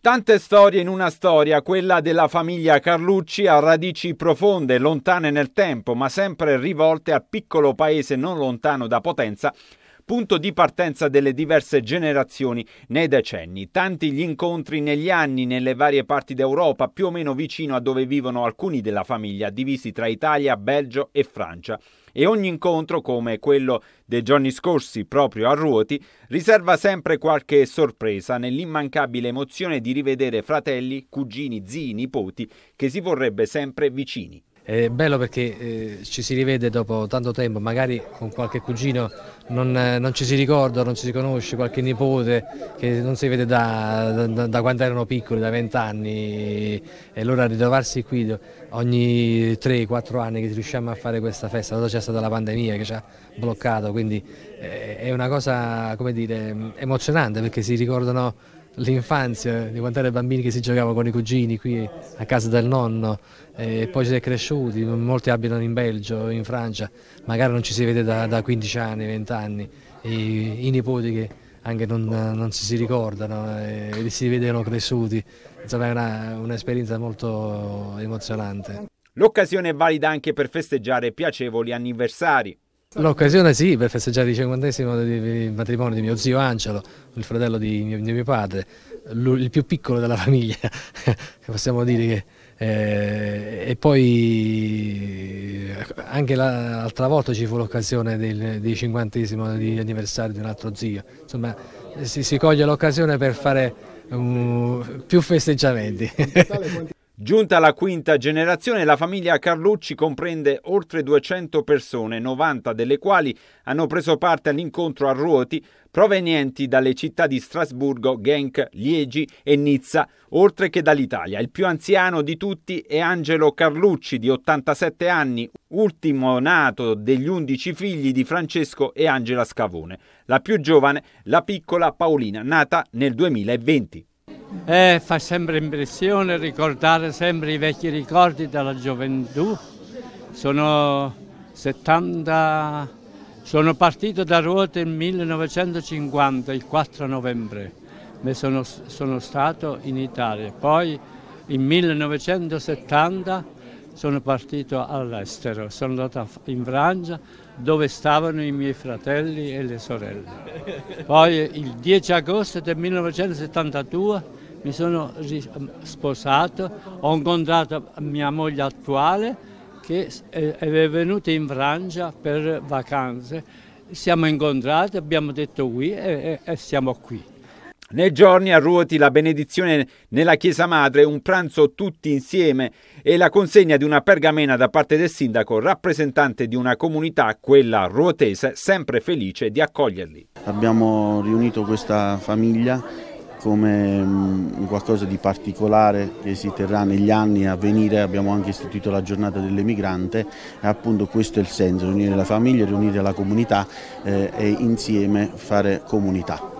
Tante storie in una storia, quella della famiglia Carlucci ha radici profonde, lontane nel tempo, ma sempre rivolte al piccolo paese non lontano da Potenza, punto di partenza delle diverse generazioni nei decenni. Tanti gli incontri negli anni nelle varie parti d'Europa, più o meno vicino a dove vivono alcuni della famiglia, divisi tra Italia, Belgio e Francia. E ogni incontro, come quello dei giorni scorsi proprio a Ruoti, riserva sempre qualche sorpresa nell'immancabile emozione di rivedere fratelli, cugini, zii, nipoti che si vorrebbe sempre vicini. È bello perché eh, ci si rivede dopo tanto tempo, magari con qualche cugino non, eh, non, ci si ricorda, non ci si conosce, qualche nipote che non si vede da, da, da quando erano piccoli, da vent'anni e allora ritrovarsi qui ogni 3-4 anni che riusciamo a fare questa festa, dopo c'è stata la pandemia che ci ha bloccato, quindi eh, è una cosa dire, emozionante perché si ricordano l'infanzia, di quando erano bambini che si giocava con i cugini qui a casa del nonno, e poi si è cresciuti, molti abitano in Belgio, in Francia, magari non ci si vede da, da 15 anni, 20 anni, i, i nipoti che anche non, non si, si, ricordano, e si vedono cresciuti, insomma è un'esperienza molto emozionante. L'occasione è valida anche per festeggiare piacevoli anniversari. L'occasione sì, per festeggiare il cinquantesimo di matrimonio di mio zio Angelo, il fratello di mio, di mio padre, il più piccolo della famiglia, possiamo dire che... Eh, e poi anche l'altra volta ci fu l'occasione del, del cinquantesimo di anniversario di un altro zio, insomma si, si coglie l'occasione per fare um, più festeggiamenti. Giunta la quinta generazione, la famiglia Carlucci comprende oltre 200 persone, 90 delle quali hanno preso parte all'incontro a Ruoti, provenienti dalle città di Strasburgo, Genk, Liegi e Nizza, oltre che dall'Italia. Il più anziano di tutti è Angelo Carlucci, di 87 anni, ultimo nato degli undici figli di Francesco e Angela Scavone. La più giovane, la piccola Paolina, nata nel 2020. Eh, fa sempre impressione ricordare sempre i vecchi ricordi della gioventù. Sono 70, sono partito da Ruote nel 1950, il 4 novembre, sono, sono stato in Italia. Poi nel 1970 sono partito all'estero, sono andato in Francia dove stavano i miei fratelli e le sorelle. Poi il 10 agosto del 1972 mi sono sposato, ho incontrato mia moglie attuale che è venuta in Francia per vacanze. Siamo incontrati, abbiamo detto qui e, e siamo qui. Nei giorni a Ruoti la benedizione nella Chiesa Madre, un pranzo tutti insieme e la consegna di una pergamena da parte del sindaco, rappresentante di una comunità, quella ruotese, sempre felice di accoglierli. Abbiamo riunito questa famiglia come um, qualcosa di particolare che si terrà negli anni a venire, abbiamo anche istituito la giornata dell'emigrante e appunto questo è il senso, riunire la famiglia, riunire la comunità eh, e insieme fare comunità.